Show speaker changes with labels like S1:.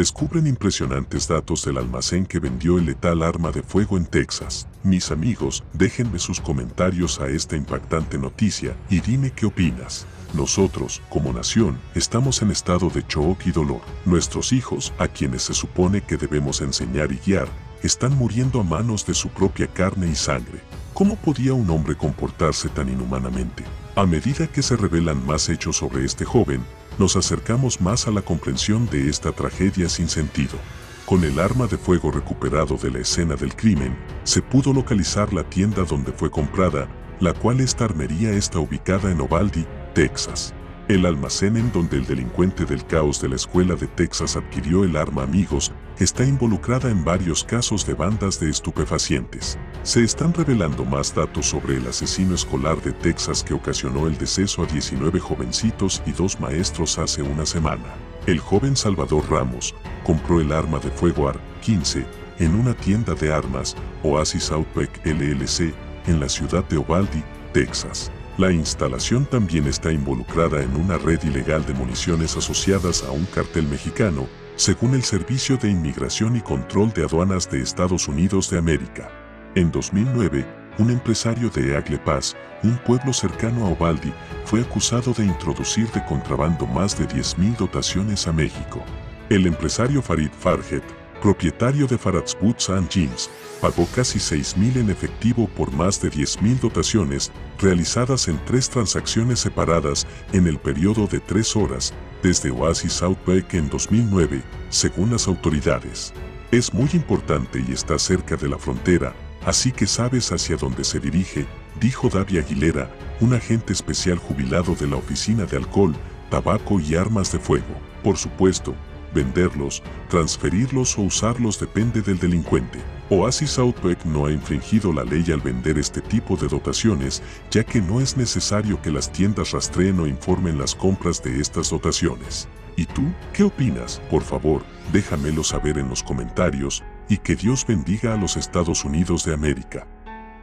S1: descubren impresionantes datos del almacén que vendió el letal arma de fuego en Texas. Mis amigos, déjenme sus comentarios a esta impactante noticia y dime qué opinas. Nosotros, como nación, estamos en estado de shock y dolor. Nuestros hijos, a quienes se supone que debemos enseñar y guiar, están muriendo a manos de su propia carne y sangre. ¿Cómo podía un hombre comportarse tan inhumanamente? A medida que se revelan más hechos sobre este joven, nos acercamos más a la comprensión de esta tragedia sin sentido. Con el arma de fuego recuperado de la escena del crimen, se pudo localizar la tienda donde fue comprada, la cual esta armería está ubicada en Ovaldi, Texas. El almacén en donde el delincuente del caos de la escuela de Texas adquirió el arma amigos está involucrada en varios casos de bandas de estupefacientes. Se están revelando más datos sobre el asesino escolar de Texas que ocasionó el deceso a 19 jovencitos y dos maestros hace una semana. El joven Salvador Ramos compró el arma de fuego AR-15 en una tienda de armas, Oasis Outback LLC, en la ciudad de Uvalde, Texas. La instalación también está involucrada en una red ilegal de municiones asociadas a un cartel mexicano, según el Servicio de Inmigración y Control de Aduanas de Estados Unidos de América. En 2009, un empresario de Agle Pass, un pueblo cercano a Ovaldi, fue acusado de introducir de contrabando más de 10.000 dotaciones a México. El empresario Farid Farhet propietario de Farad's Boots and Jeans, pagó casi 6.000 en efectivo por más de 10.000 dotaciones realizadas en tres transacciones separadas en el periodo de tres horas desde Oasis Outback en 2009, según las autoridades. Es muy importante y está cerca de la frontera, así que sabes hacia dónde se dirige, dijo Davi Aguilera, un agente especial jubilado de la Oficina de Alcohol, Tabaco y Armas de Fuego. Por supuesto, venderlos, transferirlos o usarlos depende del delincuente. Oasis Outback no ha infringido la ley al vender este tipo de dotaciones, ya que no es necesario que las tiendas rastreen o informen las compras de estas dotaciones. ¿Y tú, qué opinas? Por favor, déjamelo saber en los comentarios, y que Dios bendiga a los Estados Unidos de América.